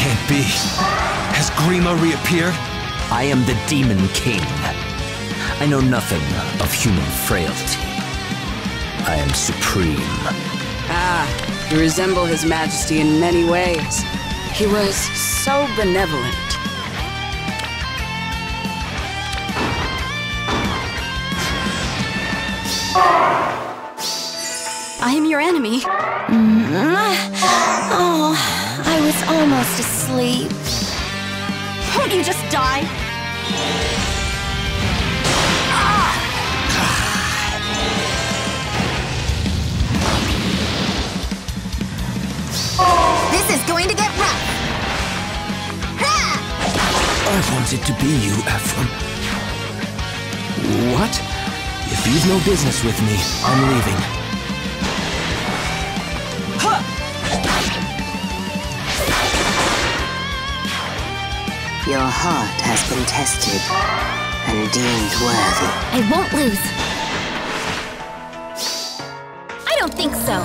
can't be. Has Grima reappeared? I am the Demon King. I know nothing of human frailty. I am supreme. Ah, you resemble His Majesty in many ways. He was so benevolent. I am your enemy. Oh, I was almost asleep. Won't you just die? This is going to get rough. I wanted to be you, Ephraim. What? If you've no business with me, I'm leaving. Your heart has been tested and deemed worthy. I won't lose. I don't think so.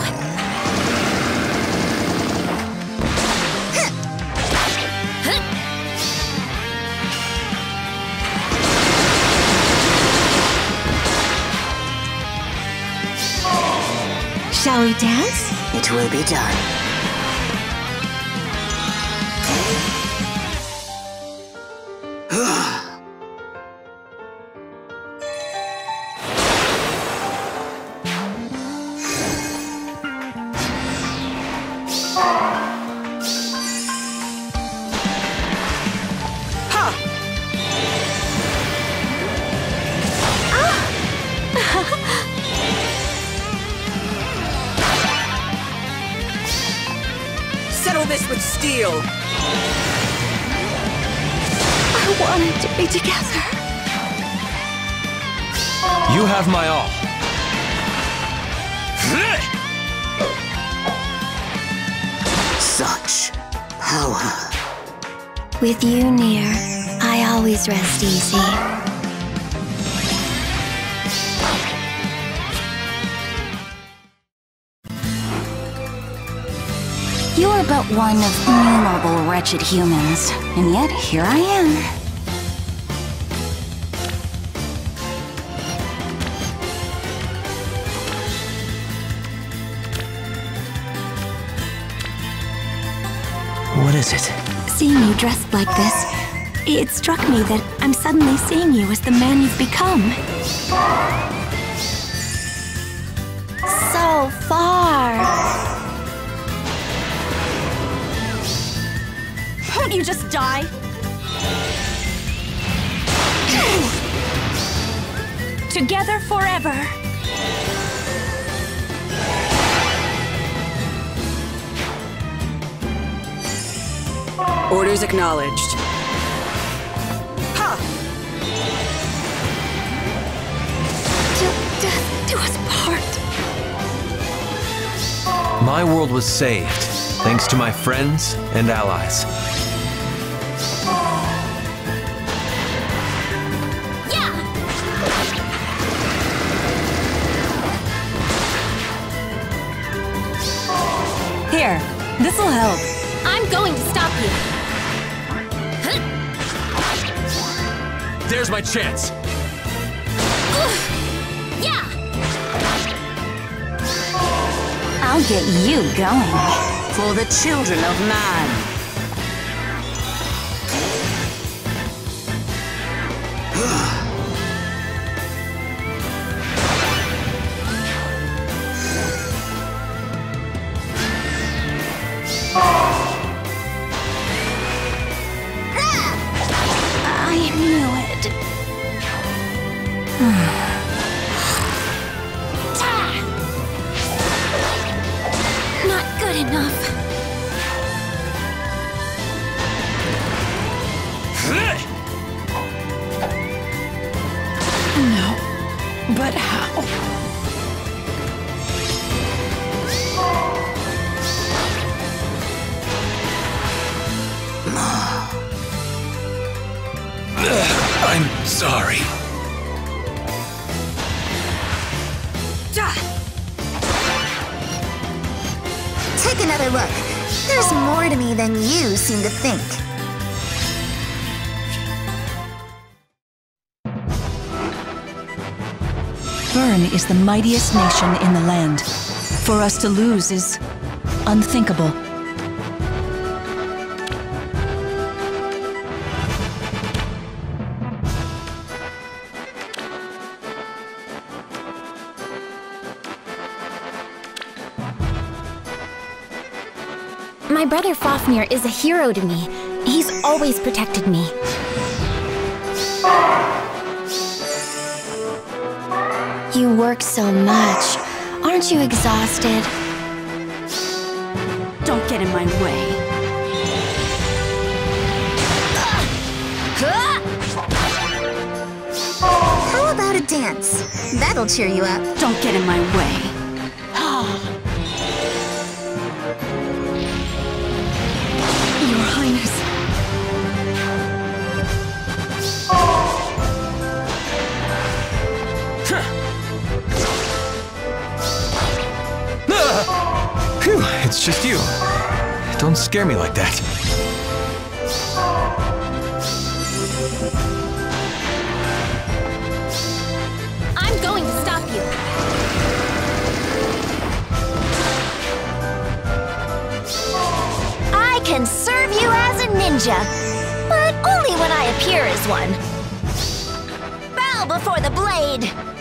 Shall we dance? It will be done. With. I wanted to be together. You have my all. Such power. With you near, I always rest easy. You are but one of innumerable wretched humans, and yet here I am. What is it? Seeing you dressed like this, it struck me that I'm suddenly seeing you as the man you've become. So far. Won't you just die? Together forever. Orders acknowledged. Ha! Till death do us part. My world was saved, thanks to my friends and allies. This'll help. I'm going to stop you. There's my chance. Yeah! I'll get you going. For the children of man. I enough. Take another look. There's more to me than you seem to think. Bern is the mightiest nation in the land. For us to lose is unthinkable. My brother Fafnir is a hero to me. He's always protected me. You work so much. Aren't you exhausted? Don't get in my way. How about a dance? That'll cheer you up. Don't get in my way. It's just you. Don't scare me like that. I'm going to stop you. I can serve you as a ninja, but only when I appear as one. Bow before the blade.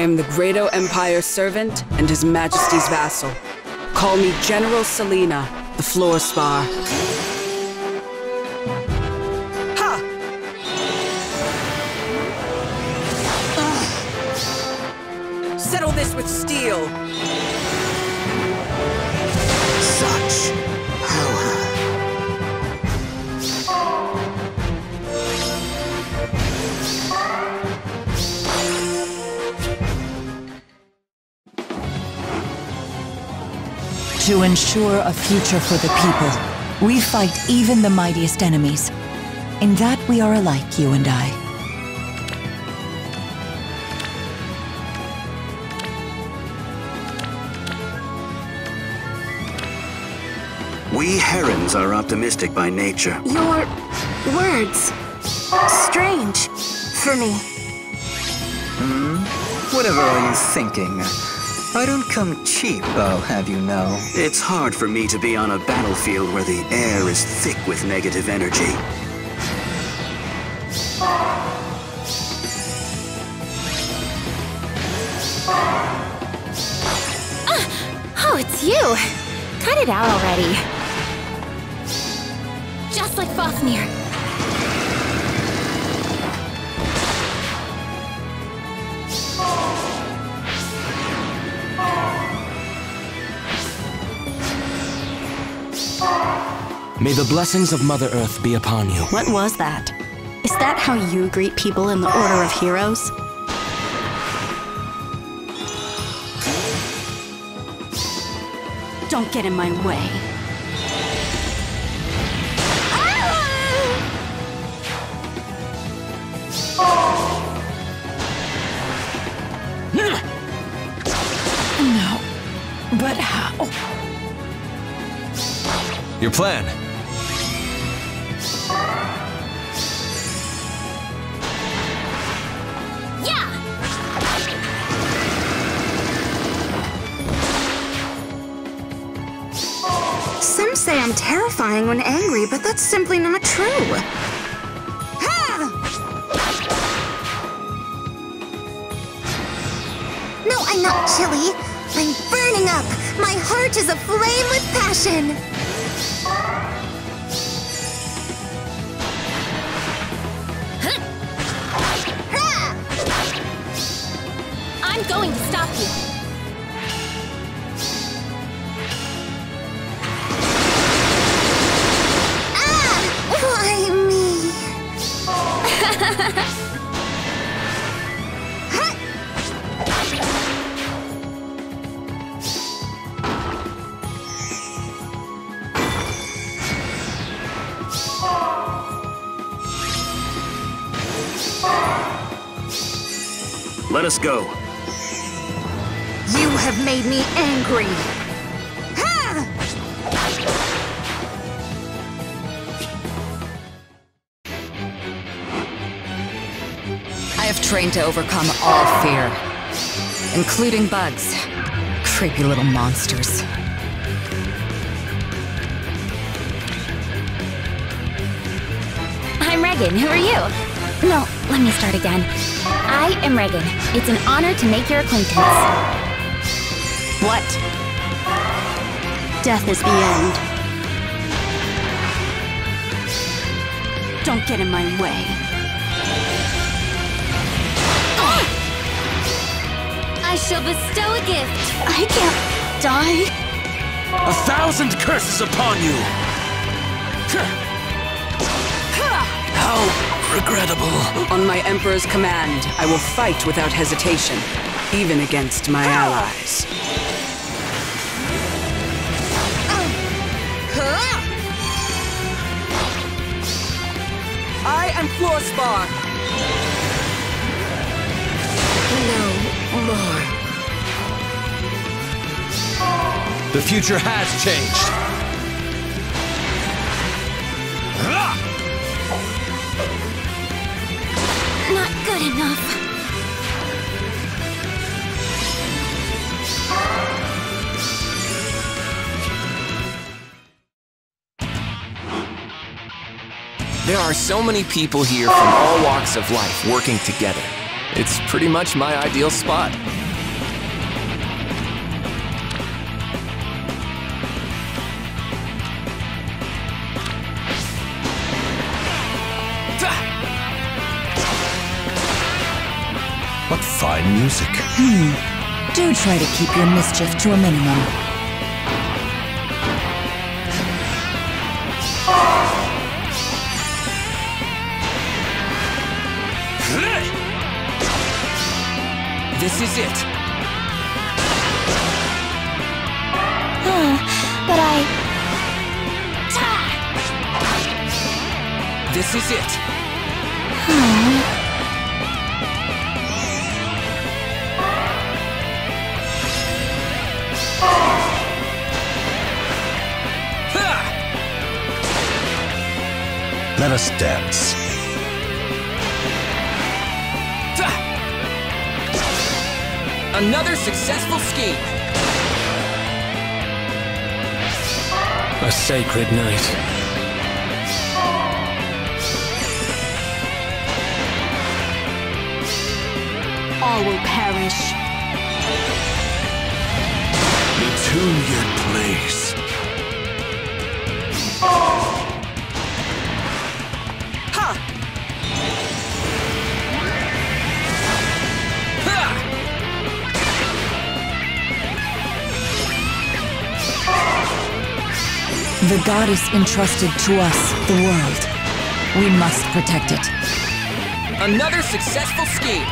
Am the Grado Empire's servant and His Majesty's vassal. Call me General Selena, the Fluorspar. Ha! Ugh. Settle this with steel. To ensure a future for the people, we fight even the mightiest enemies. In that we are alike, you and I. We herons are optimistic by nature. Your words. Strange. For me. Hmm? Whatever are you thinking? I don't come cheap, I'll have you know. It's hard for me to be on a battlefield where the air is thick with negative energy. Uh, oh, it's you! Cut it out already. Just like Fafnir. May the blessings of Mother Earth be upon you. What was that? Is that how you greet people in the Order of Heroes? Don't get in my way. No. But how? Your plan. Say I'm terrifying when angry, but that's simply not true. Ha! No, I'm not chilly. I'm burning up. My heart is aflame with passion. I'm going to stop you. Let us go. You have made me angry. Ha! I have trained to overcome all fear, including bugs. Creepy little monsters. I'm Reginn. Who are you? No, let me start again. I am Reginn. It's an honor to make your acquaintance. What? Death is the end. Don't get in my way. I shall bestow a gift. I can't die. A thousand curses upon you! How regrettable. On my Emperor's command, I will fight without hesitation, even against my ah! allies. I am Fluorspar. No more. The future has changed. Enough. There are so many people here from all walks of life working together. It's pretty much my ideal spot. Music. Hmm. Do try to keep your mischief to a minimum. This is it. but I. This is it. Let us dance. Another successful scheme. A sacred night. All will perish. Attune your place. The goddess entrusted to us the world. We must protect it. Another successful scheme.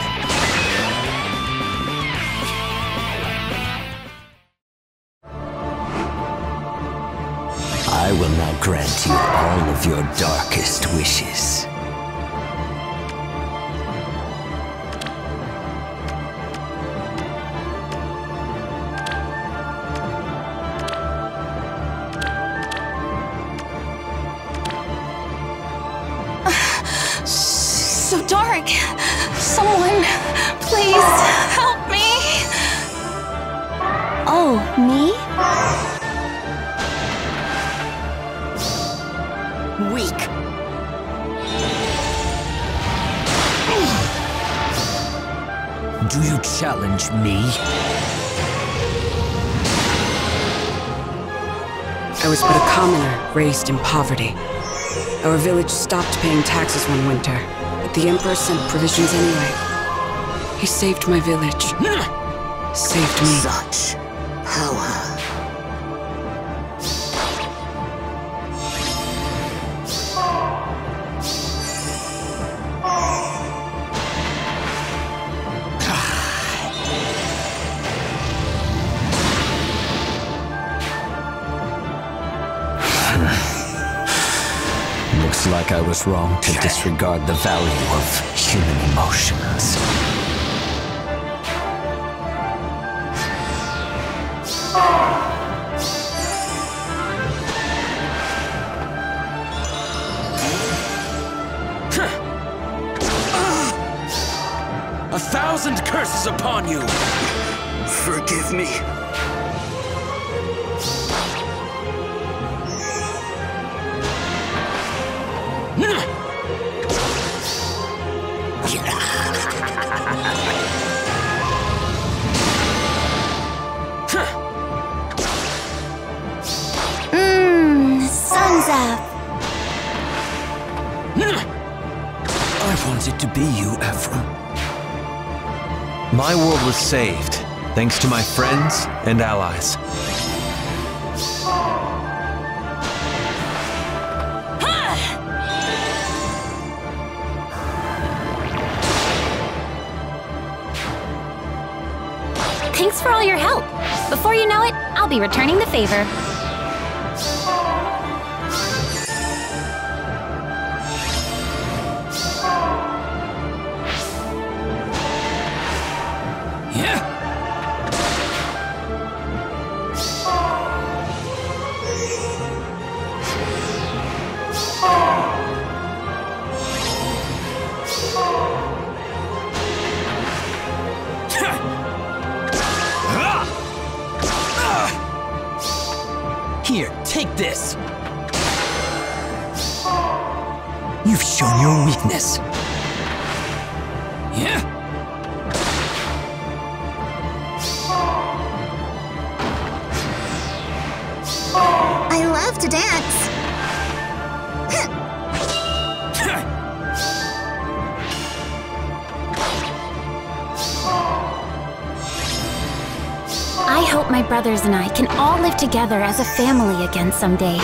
I will now grant you all of your darkest wishes. Dark. Someone, please help me. Oh, me? Weak. Do you challenge me? I was but a commoner raised in poverty. Our village stopped paying taxes one winter, but the Emperor sent provisions anyway. He saved my village. Hmm. Saved me. Such power. Like I was wrong to disregard the value of human emotions. Mmm, sun's up. I wanted to be you, Ephraim. My world was saved, thanks to my friends and allies. Thanks for all your help. Before you know it, I'll be returning the favor. Take this! You've shown your weakness. Hope my brothers and I can all live together as a family again someday.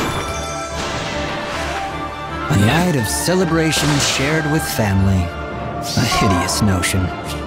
A night of celebration shared with family. A hideous notion.